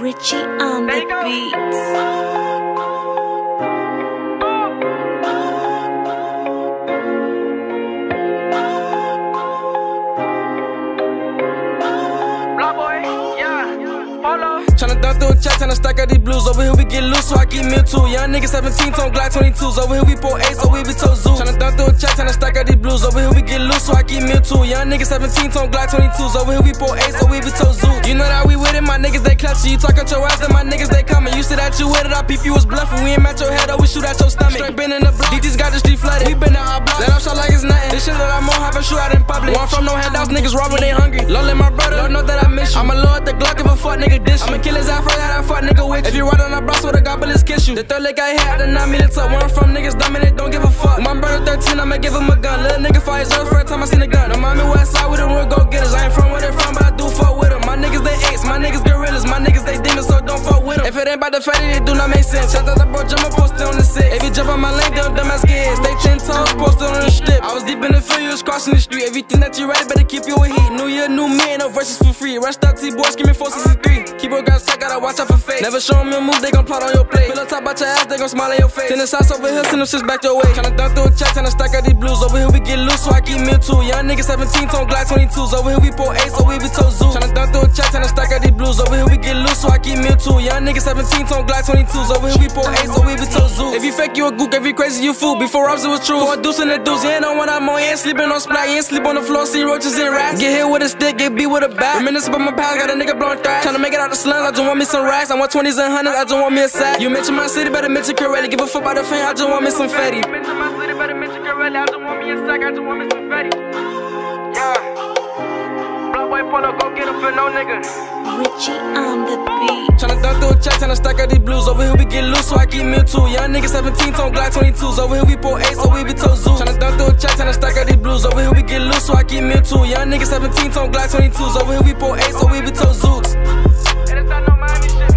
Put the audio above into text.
Richie on the beats. Tryna thumb through a chat, tryna stack out these blues. Over here we get loose, so I keep me two. Young niggas 17 tone Glock 22s. Over here we pour eight, so oh, we be toe zoo. Tryna thumb through a chat, tryna stack out these blues. Over here we get loose, so I keep me two. Young niggas 17 tone Glock 22s. Over here we pour eight, so oh, we be toe zoo. You know that we with it, my niggas they clutchy. You talk out your ass, then my niggas they coming. You said that you with it, I peep you was bluffing. We ain't match your head, or we shoot at your stomach. Straight been in the block, these got the street flooded. We been out our block, let off shot like it's nothing. This shit that I'm on, have a shoot out in public. I'm from, no handouts, niggas rob when they hungry. Let my brother, you. I'm a lord the Glock, if a fuck nigga dish you. I'ma kill his for that, I fuck nigga with you. If you ride on a bus with a god, let's kiss you. The third leg I had, the nine minutes up. Where I'm from, niggas dominate, don't give a fuck. My brother 13, I'ma give him a gun. Little nigga fight his earth, first time I seen a gun. The mommy west side with them real go getters. I ain't from where they from, but I do fuck with them. My niggas, they apes, my niggas gorillas, my niggas, they demons, so don't fuck with them. If it ain't about the fatty, it do not make sense. Shout out to bro, jump posted on the six. If you jump on my lane, them dumb ass kids. Stay 10 toes, posted on the strip. I was deep in the field, crossing the street. Everything that you ready, better keep you a heat. New year, new me, no verses for free. Rest up, T-boys, give me 463. Keep your guys tight, gotta watch out for fake. Never show them your move, they gon' plot on your plate. Fill up top about your ass, they gon' smile on your face. Send the shots over here, send them shits back your way. Tryna thumb through a check, tryna stack out these blues. Over here we get loose, so I keep me two. Young niggas 17 tone Glock 22s. Over here we pour eight, so we be toe zoo. Tryna thumb through a check, tryna stack out these blues. Over here we get loose, so I keep me two. Young niggas 17 tone Glock 22s. Over here we pour eight, so we be toe zoo. If you fake, you a gook. If you crazy, you fool. Before Robs, it was true. For a deuce and a deuce, you ain't know what I'm on. You ain't sleeping on splat, you ain't sleep on the floor, see roaches and rats. Get hit with a stick, get beat with a bat. Reminisce about my past, got a nigga blowing thrash. Tryna make it out the slums, I just want me some racks. I want 20s and 100s, I just want me a sack. You mention my city, better mention Corelli. Give a fuck about the fame, I just want me some fatty. You Mention my city, better mention Corelli. I just want me a sack, I just want me some fatty. Yeah. Block boy, polo, go get him for no nigga. Richie on the beat. Tryna thumb through a stack out these blues. Over here we get loose, so I keep me two. Young niggas 17 tone Glock 22s. Over here we pour eight, so we be toe zoo. Tryna thumb through a check, tryna stack out these blues. Over here we get loose, so I keep me two. Young niggas 17 tone Glock 22s. Over here we pour eight, so we be toe zoos. And it's not no Miami shit.